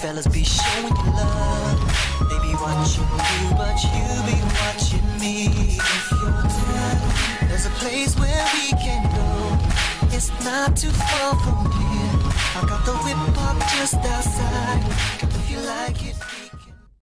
Fellas be showing you love. They be watching you, but you be watching me. If you're down, there's a place where we can go. It's not too far from here. I got the whip up just outside.